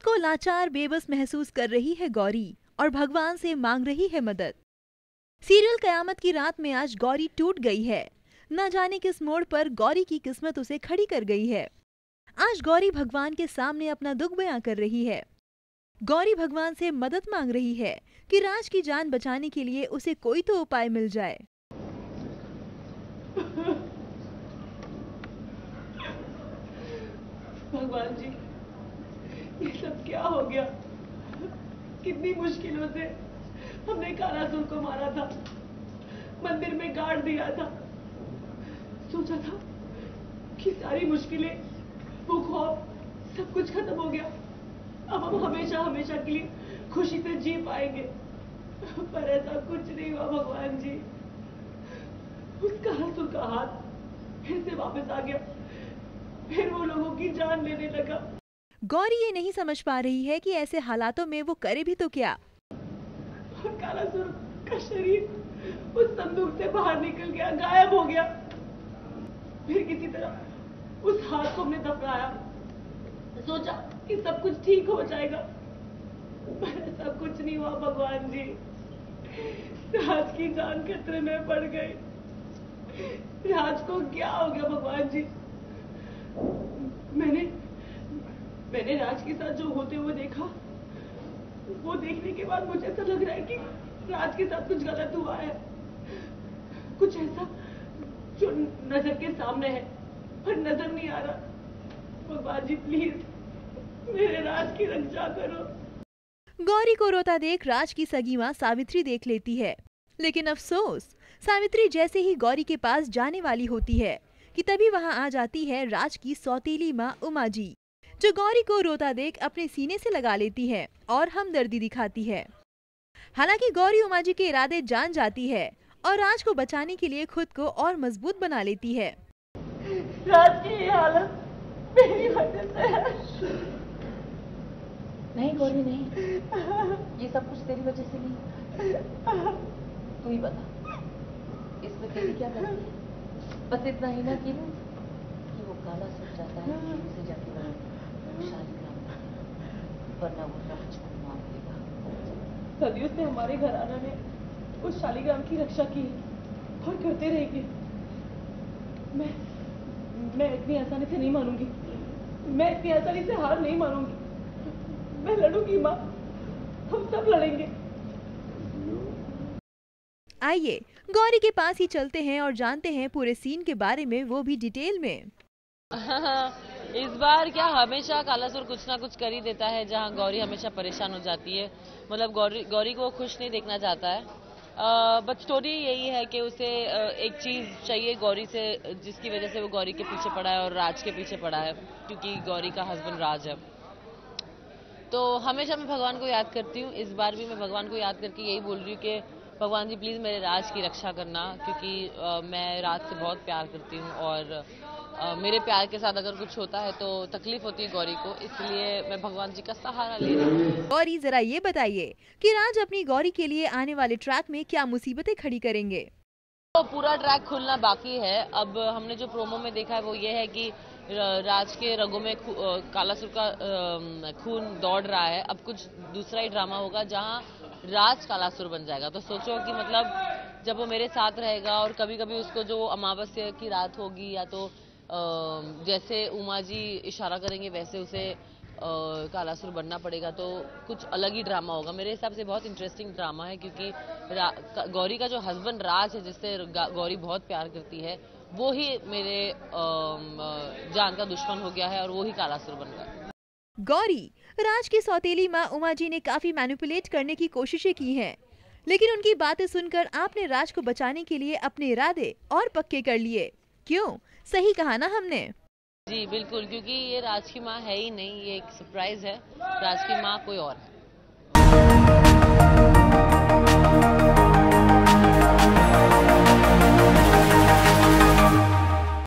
लाचार, बेबस महसूस कर रही है गौरी और भगवान से मांग रही है मदद। सीरियल कयामत की रात में आज गौरी टूट गई है। न जाने किस मोड़ पर गौरी की किस्मत उसे खड़ी कर गई है। आज गौरी भगवान के सामने अपना दुख बयां कर रही है। गौरी भगवान से मदद मांग रही है कि राज की जान बचाने के लिए उसे कोई तो उपाय मिल जाए। भगवान जी ये सब क्या हो गया? कितनी मुश्किलों से हमने कालासुर को मारा था। मंदिर में गाड़ दिया था। सोचा था कि सारी मुश्किलें, वो खौफ, सब कुछ खत्म हो गया। अब हम हमेशा हमेशा के लिए खुशी से जी पाएँगे। पर ऐसा कुछ नहीं हुआ, भगवान जी। उसका कालासुर का हाथ फिर से वापस आ गया। फिर वो लोगों की जान लेने लगा। गौरी ये नहीं समझ पा रही है कि ऐसे हालातों में वो करे भी तो क्या। कालासुर का शरीर उस संदूक से बाहर निकल गया, गायब हो गया। फिर किसी तरह उस हाथ को सोचा कि सब कुछ ठीक हो जाएगा ऐसा कुछ नहीं हुआ, भगवान जी। राज की जान खतरे में पड़ गई। राज को क्या हो गया, भगवान जी? मैंने मैंने राज के साथ जो होते हुए देखा, वो देखने के बाद मुझे ऐसा लग रहा है कि राज के साथ कुछ गलत हुआ है। कुछ ऐसा जो नज़र के सामने है, पर नज़र नहीं आ रहा। भगवान जी प्लीज़ मेरे राज की रक्षा करो। गौरी को रोता देख राज की सगी माँ सावित्री देख लेती है। लेकिन अफसोस, सावित्री जैसे ही गौरी के पास जाने वाली होती है, कि तभी वहाँ आ जाती है राज की सौतेली माँ उमा जी। जो गौरी को रोता देख अपने सीने से लगा लेती है और हमदर्दी दिखाती है। हालाँकि गौरी उमा जी के इरादे जान जाती है और राज को बचाने के लिए खुद को और मज़बूत बना लेती है। राज की ये हालत मेरी वजह से है। नहीं गौरी नहीं। ये सब कुछ तेरी वजह से नहीं। तू ही बता इसमें तेरी क्या गलती है? बस इतना ही ना कि वो काला सच जाता है उसे जाके वो शालिग्राम वरना वो राज को मार देगा सदियों से हमारे घराना ने उस शालीग्राम की रक्षा की और करते रहेंगे। मैं मैं इतनी आसानी से नहीं मानूँगी। मैं इतनी आसानी से हार नहीं मानूँगी। मैं लड़ूँगी माँ। हम सब लड़ेंगे। आइए गौरी के पास ही चलते हैं और जानते हैं पूरे सीन के बारे में वो भी डिटेल में। इस बार क्या हमेशा कालासुर कुछ ना कुछ कर ही देता है, जहाँ गौरी हमेशा परेशान हो जाती है। मतलब गौरी गौरी को खुश नहीं देखना चाहता है। बट स्टोरी यही है कि उसे एक चीज़ चाहिए गौरी से, जिसकी वजह से वो गौरी के पीछे पड़ा है और राज के पीछे पड़ा है, क्योंकि गौरी का हस्बैंड राज है। तो हमेशा मैं भगवान को याद करती हूँ। इस बार भी मैं भगवान को याद करके यही बोल रही हूँ कि भगवान जी प्लीज़ मेरे राज की रक्षा करना, क्योंकि मैं राज से बहुत प्यार करती हूँ और आ, मेरे प्यार के साथ अगर कुछ होता है तो तकलीफ़ होती है गौरी को इसलिए मैं भगवान जी का सहारा ले रही हूँ। गौरी जरा ये बताइए कि राज अपनी गौरी के लिए आने वाले ट्रैक में क्या मुसीबतें खड़ी करेंगे? तो पूरा ट्रैक खुलना बाकी है। अब हमने जो प्रोमो में देखा है वो ये है कि राज के रगों में कालासुर का खून दौड़ रहा है। अब कुछ दूसरा ही ड्रामा होगा जहाँ राज कालासुर बन जाएगा। तो सोचो कि मतलब जब वो मेरे साथ रहेगा और कभी कभी उसको जो अमावस्या की रात होगी या तो जैसे उमा जी इशारा करेंगे वैसे उसे कालासुर बनना पड़ेगा तो कुछ अलग ही ड्रामा होगा। मेरे हिसाब से बहुत इंटरेस्टिंग ड्रामा है क्योंकि गौरी का जो हस्बैंड राज है जिससे गौरी बहुत प्यार करती है वो ही मेरे जान का दुश्मन हो गया है और वो ही कालासुर बन गया। गौरी राज की सौतेली माँ उमा जी ने काफ़ी मैनिपुलेट करने की कोशिशें की हैं, लेकिन उनकी बातें सुनकर आपने राज को बचाने के लिए अपने इरादे और पक्के कर लिए। क्यों? सही कहा ना हमने। जी, बिल्कुल, क्योंकि ये राज की माँ है ही नहीं, ये एक सरप्राइज़ है। राज की माँ कोई और है।